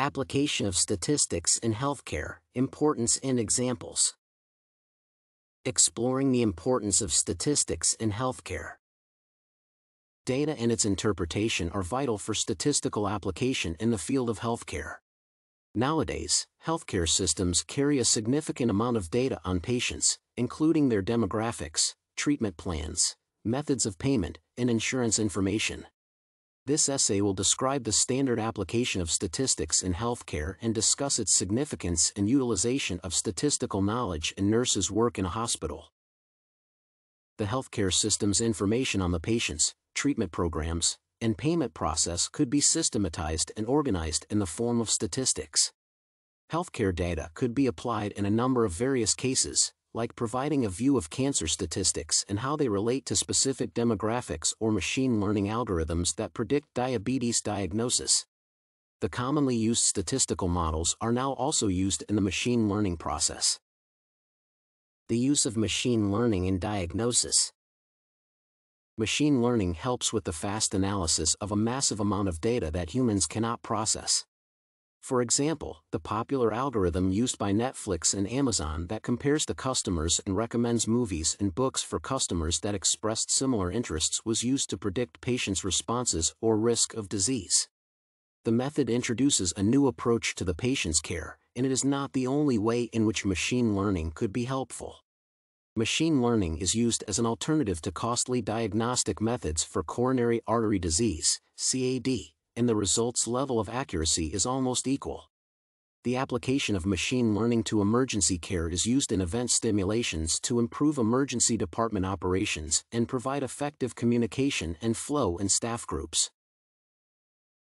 Application of statistics in healthcare, importance and examples. Exploring the importance of statistics in healthcare. Data and its interpretation are vital for statistical application in the field of healthcare. Nowadays, healthcare systems carry a significant amount of data on patients, including their demographics, treatment plans, methods of payment, and insurance information. This essay will describe the standard application of statistics in healthcare and discuss its significance and utilization of statistical knowledge in nurses' work in a hospital. The healthcare system's information on the patients, treatment programs, and payment process could be systematized and organized in the form of statistics. Healthcare data could be applied in a number of various cases, like providing a view of cancer statistics and how they relate to specific demographics or machine learning algorithms that predict diabetes diagnosis. The commonly used statistical models are now also used in the machine learning process. The use of machine learning in diagnosis. Machine learning helps with the fast analysis of a massive amount of data that humans cannot process. For example, the popular algorithm used by Netflix and Amazon that compares the customers and recommends movies and books for customers that expressed similar interests was used to predict patients' responses or risk of disease. The method introduces a new approach to the patient's care, and it is not the only way in which machine learning could be helpful. Machine learning is used as an alternative to costly diagnostic methods for coronary artery disease, CAD, and the result's level of accuracy is almost equal. The application of machine learning to emergency care is used in event stimulations to improve emergency department operations and provide effective communication and flow in staff groups.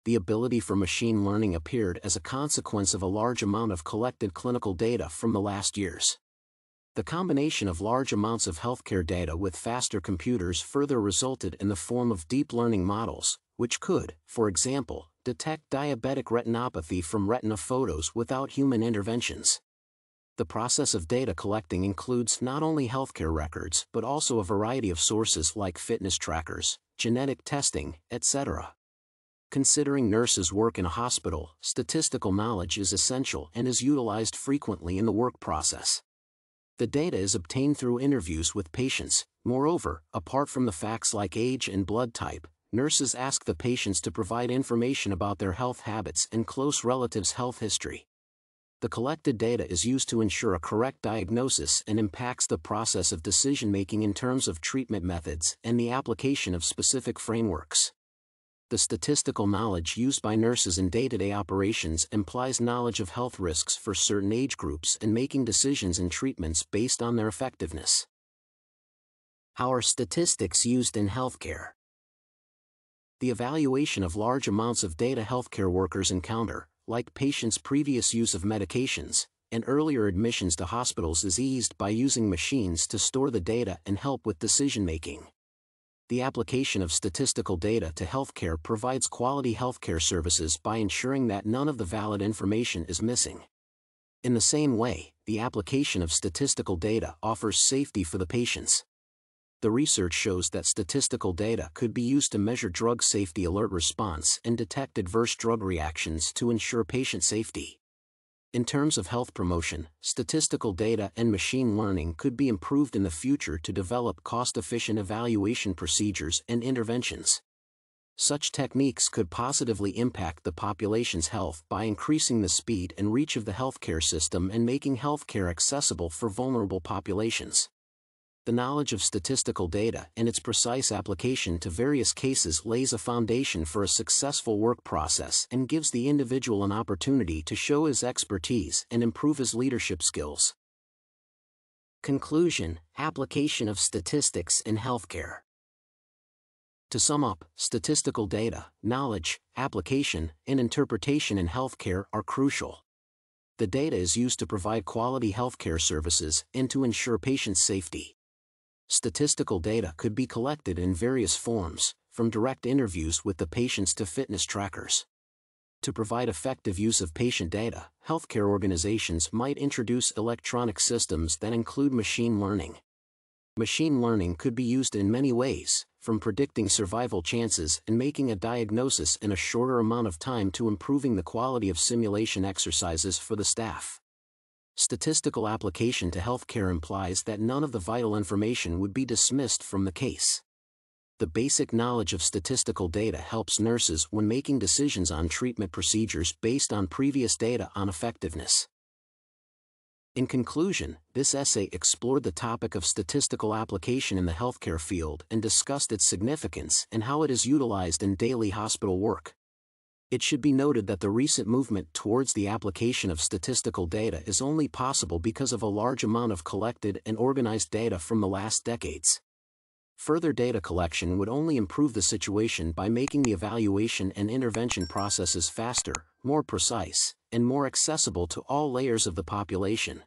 The ability for machine learning appeared as a consequence of a large amount of collected clinical data from the last years. The combination of large amounts of healthcare data with faster computers further resulted in the form of deep learning models, which could, for example, detect diabetic retinopathy from retina photos without human interventions. The process of data collecting includes not only healthcare records but also a variety of sources like fitness trackers, genetic testing, etc. Considering nurses work in a hospital, statistical knowledge is essential and is utilized frequently in the work process. The data is obtained through interviews with patients, moreover, apart from the facts like age and blood type, nurses ask the patients to provide information about their health habits and close relatives' health history. The collected data is used to ensure a correct diagnosis and impacts the process of decision making in terms of treatment methods and the application of specific frameworks. The statistical knowledge used by nurses in day to day operations implies knowledge of health risks for certain age groups and making decisions and treatments based on their effectiveness. How are statistics used in healthcare? the evaluation of large amounts of data healthcare workers encounter, like patients' previous use of medications, and earlier admissions to hospitals is eased by using machines to store the data and help with decision making. The application of statistical data to healthcare provides quality healthcare services by ensuring that none of the valid information is missing. In the same way, the application of statistical data offers safety for the patients, the research shows that statistical data could be used to measure drug safety alert response and detect adverse drug reactions to ensure patient safety. In terms of health promotion, statistical data and machine learning could be improved in the future to develop cost-efficient evaluation procedures and interventions. Such techniques could positively impact the population's health by increasing the speed and reach of the healthcare system and making healthcare accessible for vulnerable populations the knowledge of statistical data and its precise application to various cases lays a foundation for a successful work process and gives the individual an opportunity to show his expertise and improve his leadership skills. Conclusion Application of statistics in healthcare. To sum up, statistical data, knowledge, application, and interpretation in healthcare are crucial. The data is used to provide quality healthcare services and to ensure patient safety statistical data could be collected in various forms, from direct interviews with the patients to fitness trackers. To provide effective use of patient data, healthcare organizations might introduce electronic systems that include machine learning. Machine learning could be used in many ways, from predicting survival chances and making a diagnosis in a shorter amount of time to improving the quality of simulation exercises for the staff. Statistical application to healthcare implies that none of the vital information would be dismissed from the case. The basic knowledge of statistical data helps nurses when making decisions on treatment procedures based on previous data on effectiveness. In conclusion, this essay explored the topic of statistical application in the healthcare field and discussed its significance and how it is utilized in daily hospital work. It should be noted that the recent movement towards the application of statistical data is only possible because of a large amount of collected and organized data from the last decades. Further data collection would only improve the situation by making the evaluation and intervention processes faster, more precise, and more accessible to all layers of the population.